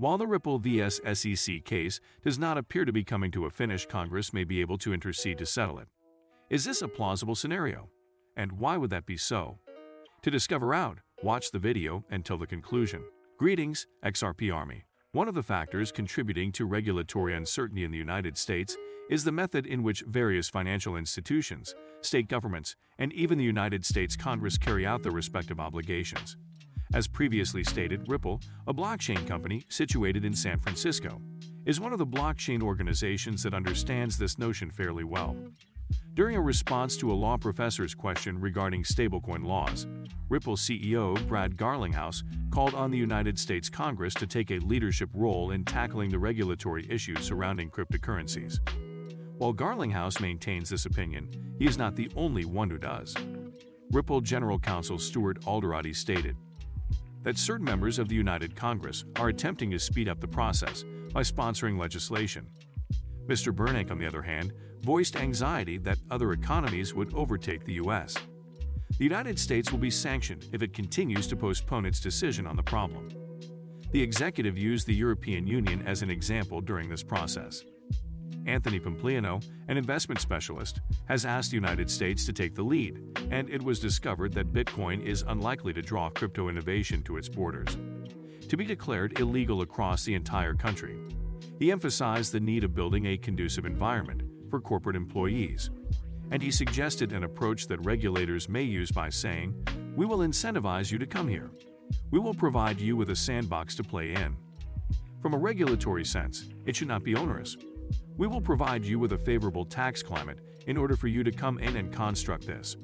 While the Ripple vs. SEC case does not appear to be coming to a finish, Congress may be able to intercede to settle it. Is this a plausible scenario? And why would that be so? To discover out, watch the video until the conclusion. Greetings, XRP Army. One of the factors contributing to regulatory uncertainty in the United States is the method in which various financial institutions, state governments, and even the United States Congress carry out their respective obligations. As previously stated, Ripple, a blockchain company situated in San Francisco, is one of the blockchain organizations that understands this notion fairly well. During a response to a law professor's question regarding stablecoin laws, Ripple CEO Brad Garlinghouse called on the United States Congress to take a leadership role in tackling the regulatory issues surrounding cryptocurrencies. While Garlinghouse maintains this opinion, he is not the only one who does. Ripple General Counsel Stuart Alderoty stated that certain members of the United Congress are attempting to speed up the process by sponsoring legislation. Mr. Bernanke, on the other hand, voiced anxiety that other economies would overtake the U.S. The United States will be sanctioned if it continues to postpone its decision on the problem. The executive used the European Union as an example during this process. Anthony Pompliano, an investment specialist, has asked the United States to take the lead, and it was discovered that Bitcoin is unlikely to draw crypto innovation to its borders. To be declared illegal across the entire country, he emphasized the need of building a conducive environment for corporate employees. And he suggested an approach that regulators may use by saying, We will incentivize you to come here. We will provide you with a sandbox to play in. From a regulatory sense, it should not be onerous. We will provide you with a favorable tax climate in order for you to come in and construct this.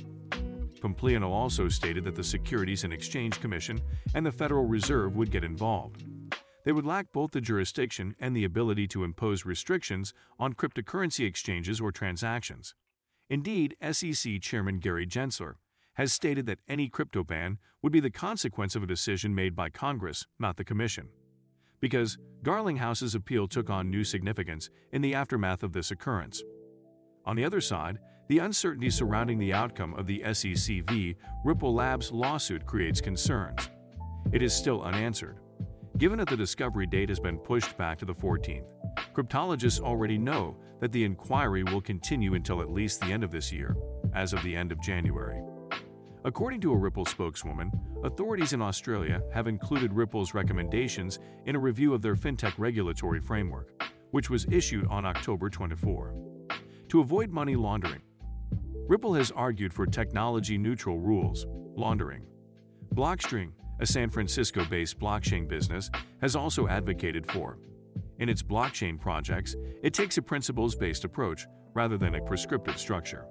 Pompliano also stated that the Securities and Exchange Commission and the Federal Reserve would get involved. They would lack both the jurisdiction and the ability to impose restrictions on cryptocurrency exchanges or transactions. Indeed, SEC Chairman Gary Gensler has stated that any crypto ban would be the consequence of a decision made by Congress, not the Commission. Because Garlinghouse's appeal took on new significance in the aftermath of this occurrence. On the other side, the uncertainty surrounding the outcome of the SEC v. Ripple Labs lawsuit creates concerns. It is still unanswered. Given that the discovery date has been pushed back to the 14th, cryptologists already know that the inquiry will continue until at least the end of this year, as of the end of January. According to a Ripple spokeswoman, authorities in Australia have included Ripple's recommendations in a review of their fintech regulatory framework, which was issued on October 24. To avoid money laundering, Ripple has argued for technology-neutral rules, laundering. Blockstream, a San Francisco based blockchain business, has also advocated for. In its blockchain projects, it takes a principles based approach rather than a prescriptive structure.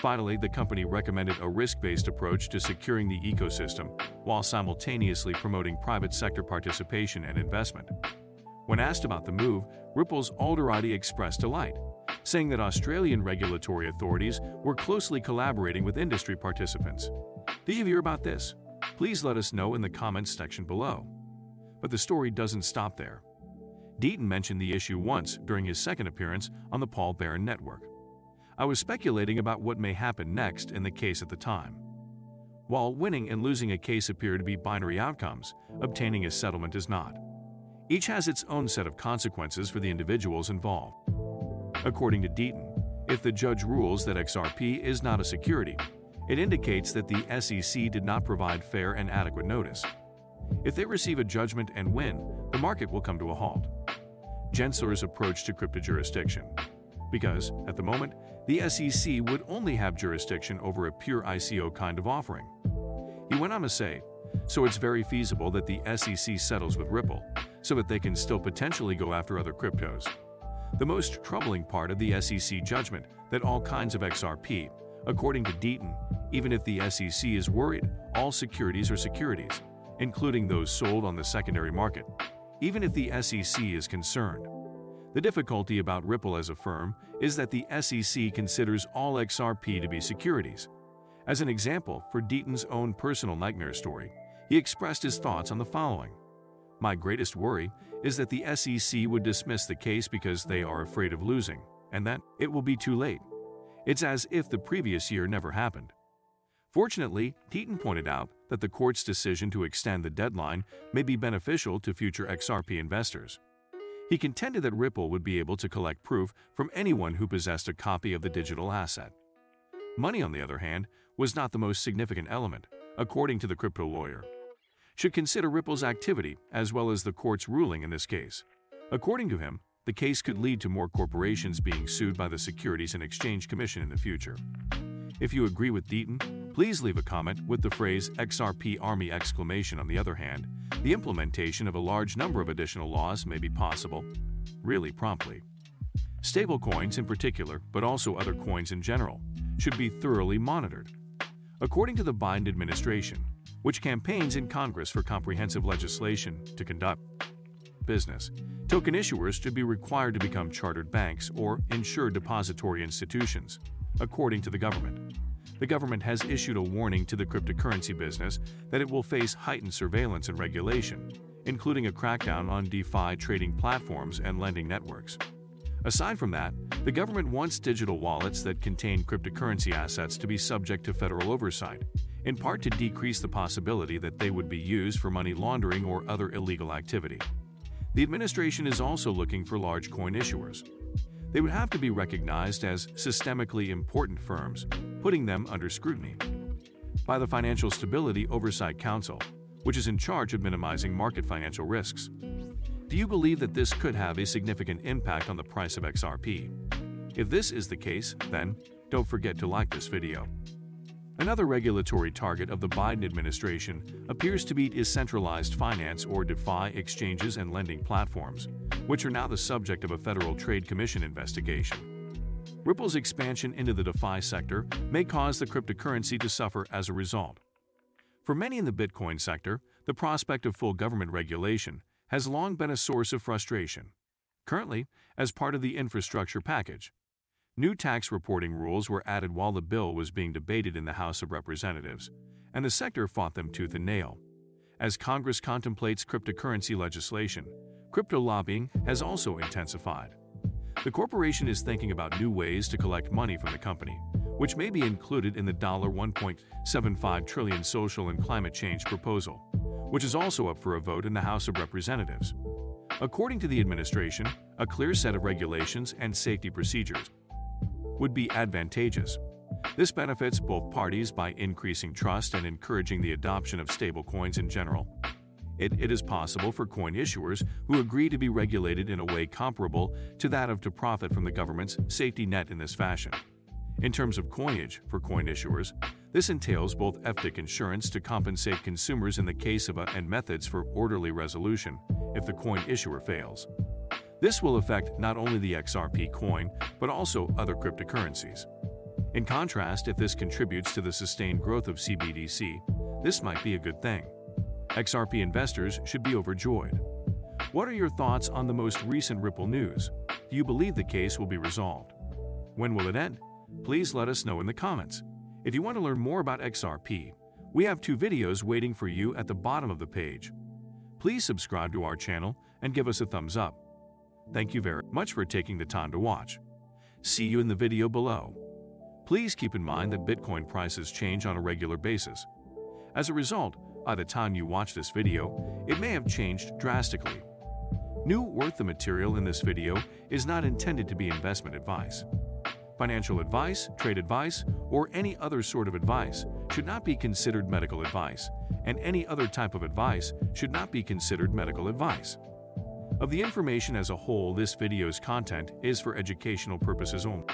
Finally, the company recommended a risk based approach to securing the ecosystem while simultaneously promoting private sector participation and investment. When asked about the move, Ripple's Alderoty expressed delight, saying that Australian regulatory authorities were closely collaborating with industry participants. Did you hear about this? Please let us know in the comments section below. But the story doesn't stop there. Deaton mentioned the issue once during his second appearance on the Paul Barron Network. I was speculating about what may happen next in the case at the time. While winning and losing a case appear to be binary outcomes, obtaining a settlement is not. Each has its own set of consequences for the individuals involved. According to Deaton, if the judge rules that XRP is not a security, it indicates that the SEC did not provide fair and adequate notice. If they receive a judgment and win, the market will come to a halt. Gensler's approach to crypto jurisdiction. Because, at the moment, the SEC would only have jurisdiction over a pure ICO kind of offering. He went on to say, so it's very feasible that the SEC settles with Ripple, so that they can still potentially go after other cryptos. The most troubling part of the SEC judgment that all kinds of XRP, according to Deaton, even if the SEC is worried, all securities are securities, including those sold on the secondary market, even if the SEC is concerned. The difficulty about Ripple as a firm is that the SEC considers all XRP to be securities. As an example, for Deaton's own personal nightmare story, he expressed his thoughts on the following. My greatest worry is that the SEC would dismiss the case because they are afraid of losing, and that it will be too late. It's as if the previous year never happened. Fortunately, Deaton pointed out that the court's decision to extend the deadline may be beneficial to future XRP investors. He contended that Ripple would be able to collect proof from anyone who possessed a copy of the digital asset. Money, on the other hand, was not the most significant element, according to the crypto lawyer. Should consider Ripple's activity as well as the court's ruling in this case. According to him, the case could lead to more corporations being sued by the Securities and Exchange Commission in the future. If you agree with Deaton, please leave a comment with the phrase XRP Army exclamation on the other hand, the implementation of a large number of additional laws may be possible, really promptly. Stablecoins in particular, but also other coins in general, should be thoroughly monitored. According to the Biden administration, which campaigns in Congress for comprehensive legislation to conduct business, token issuers should be required to become chartered banks or insured depository institutions, according to the government. The government has issued a warning to the cryptocurrency business that it will face heightened surveillance and regulation, including a crackdown on DeFi trading platforms and lending networks. Aside from that, the government wants digital wallets that contain cryptocurrency assets to be subject to federal oversight, in part to decrease the possibility that they would be used for money laundering or other illegal activity. The administration is also looking for large coin issuers. They would have to be recognized as systemically important firms, putting them under scrutiny. By the Financial Stability Oversight Council, which is in charge of minimizing market financial risks. Do you believe that this could have a significant impact on the price of XRP? If this is the case, then don't forget to like this video. Another regulatory target of the Biden administration appears to be decentralized finance or DeFi exchanges and lending platforms, which are now the subject of a Federal Trade Commission investigation. Ripple's expansion into the DeFi sector may cause the cryptocurrency to suffer as a result. For many in the Bitcoin sector, the prospect of full government regulation has long been a source of frustration. Currently, as part of the infrastructure package, new tax reporting rules were added while the bill was being debated in the House of Representatives, and the sector fought them tooth and nail. As Congress contemplates cryptocurrency legislation, crypto lobbying has also intensified. The corporation is thinking about new ways to collect money from the company, which may be included in the $1.75 trillion social and climate change proposal which is also up for a vote in the House of Representatives. According to the administration, a clear set of regulations and safety procedures would be advantageous. This benefits both parties by increasing trust and encouraging the adoption of stablecoins in general. It, it is possible for coin issuers who agree to be regulated in a way comparable to that of to profit from the government's safety net in this fashion. In terms of coinage for coin issuers, this entails both FDIC insurance to compensate consumers in the case of a and methods for orderly resolution if the coin issuer fails. This will affect not only the XRP coin, but also other cryptocurrencies. In contrast, if this contributes to the sustained growth of CBDC, this might be a good thing. XRP investors should be overjoyed. What are your thoughts on the most recent Ripple news? Do you believe the case will be resolved? When will it end? Please let us know in the comments. If you want to learn more about XRP, we have two videos waiting for you at the bottom of the page. Please subscribe to our channel and give us a thumbs up. Thank you very much for taking the time to watch. See you in the video below. Please keep in mind that Bitcoin prices change on a regular basis. As a result, by the time you watch this video, it may have changed drastically. New worth the material in this video is not intended to be investment advice. Financial advice, trade advice, or any other sort of advice should not be considered medical advice, and any other type of advice should not be considered medical advice. Of the information as a whole, this video's content is for educational purposes only.